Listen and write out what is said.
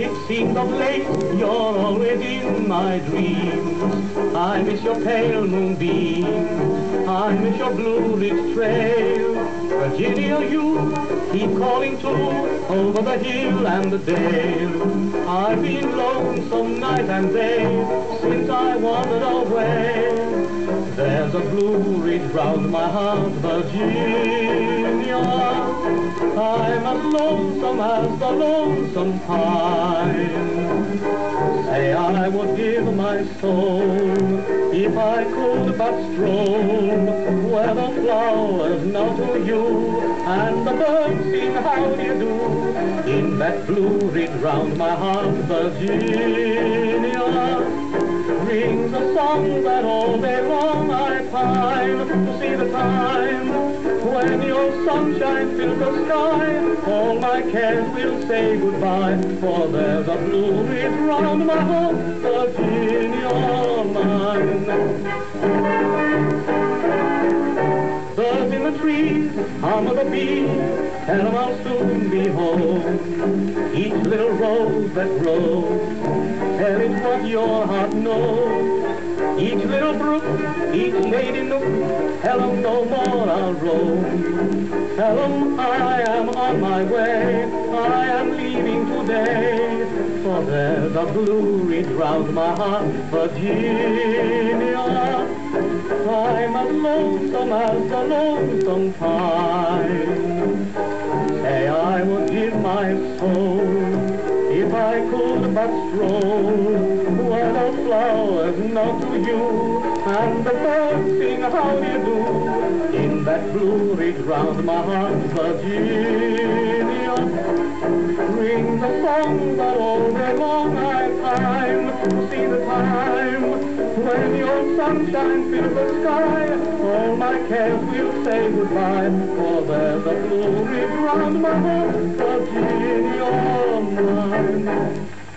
It seems of late you're always in my dreams. I miss your pale moonbeam. I miss your blue ridge trail. Virginia, you keep calling too over the hill and the dale. I've been lonesome night and day since I wandered away. A blue ridge round my heart, Virginia. I'm as lonesome as the lonesome pine. Say I would give my soul if I could but stroll where the flowers know to you and the birds sing how do you do in that blue ridge round my heart, Virginia. Rings a song that all day to see the time when your sunshine fills the sky, all my cares will say goodbye. For there's a blue ridge round my heart, Virginia mine. Birds in the trees, hum of the bees, them I'll soon be home. Each little rose that grows, tell it what your heart knows. Each little brook, each shady nook, tell them no more I'll roam. Tell them I am on my way, I am leaving today. For there's a blue ridge round my heart, Virginia. I'm as lonesome as the lonesome pine. If I could but stroll where the flowers know to you and the birds sing how you do in that blue ridge round my heart, Virginia. Ring the song that all day long I pine to see the time when your sunshine fills the sky, all my cares will say goodbye. For there's a blue ridge round my heart, Virginia mine.